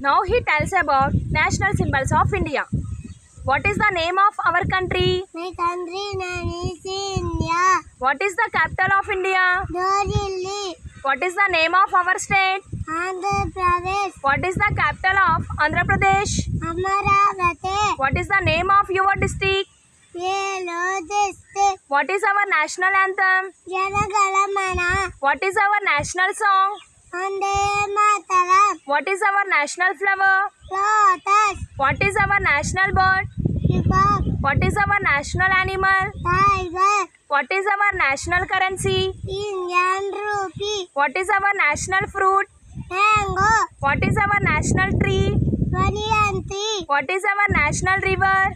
Now he tells about national symbols of India. What is the name of our country? My country name is India. What is the capital of India? Delhi. What is the name of our state? Andhra Pradesh. What is the capital of Andhra Pradesh? Amaravati. What is the name of your district? Yellow district. What is our national anthem? What is our national song? Vande. What is our national flower? Lotus. What is our national bird? Peacock. What is our national animal? Tiger. What is our national currency? Indian rupee. What is our national fruit? Mango. What is our national tree? Banyan tree. What is our national river?